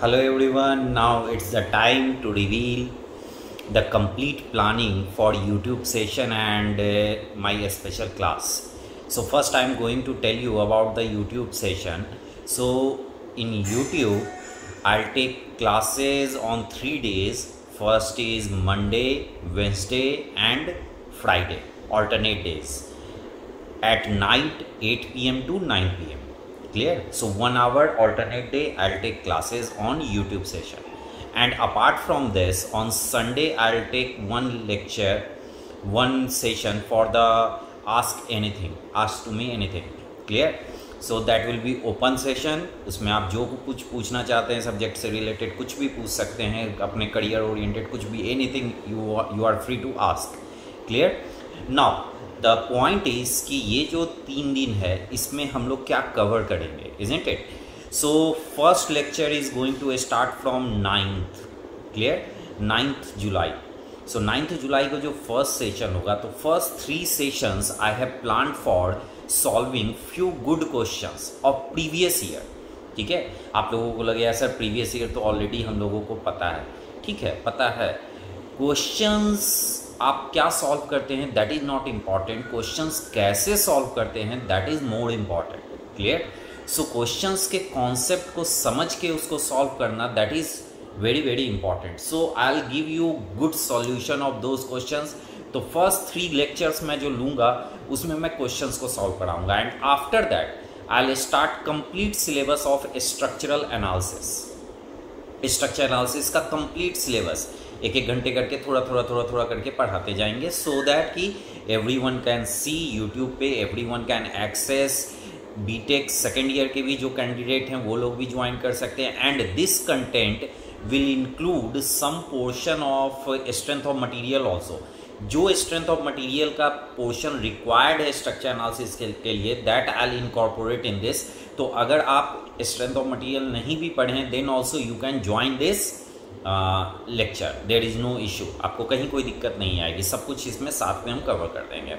Hello everyone, now it's the time to reveal the complete planning for YouTube session and uh, my special class. So first I'm going to tell you about the YouTube session. So in YouTube, I'll take classes on three days. First is Monday, Wednesday and Friday, alternate days at night 8 pm to 9 pm clear so one hour alternate day i'll take classes on youtube session and apart from this on sunday i'll take one lecture one session for the ask anything ask to me anything clear so that will be open session उसमें आप जो कुछ पूछना चाहते हैं subject से related कुछ भी पूछ सकते हैं अपने करियर ओरिएंटेड कुछ भी anything you you are free to ask clear now the point is कि ये जो तीन दिन है, इसमें हम लोग क्या कवर करेंगे isn't it so first lecture is going to start from ninth clear ninth July so ninth July को जो फ़र्स्ट सेशन होगा तो first three sessions I have plan for solving few good questions of previous year ठीक है? आप लोगों को लगे सर प्रीवियस ईयर तो ऑलरेडी हम लोगों को पता है। ठीक है? पता है। क्वेश्चंस आप क्या सॉल्व करते हैं? That is not important question कैसे सॉल्व करते हैं? That is more important clear so question के कॉन्सेप्ट को समझ के उसको सॉल्व करना that is very very important so I will give you good solution of those question तो फ़र्स्ट थ्री लेक्चर्स मैं जो लूँगा, उसमें मैं क्वेश्चन को सॉल्व कराऊँगा. And after that I start complete syllabus of structural analysis structure analysis का complete syllabus एक एक घंटे करके थोड़ा थोड़ा थोड़ा थोड़ा करके पढ़ाते जाएँगे सो दैट कि every one can see YouTube पे every one can access B tech second year के भी जो कैंडिडेट हैं वो लोग भी ज्वाइन कर सकते हैं and this content will include some portion of strength of material also जो स्ट्रेंथ ऑफ़ मटीरियल का पोर्शन रिक्वायर्ड है स्ट्रक्चर एनालिसिस के, लिए that I incorporate in this तो अगर आप स्ट्रेंथ ऑफ़ मटीरियल नहीं भी पढ़ें then also you can join this lecture there is no issue आपको कहीं कोई दिक्कत नहीं आएगी. सब कुछ इसमें साथ में हम कवर कर देंगे.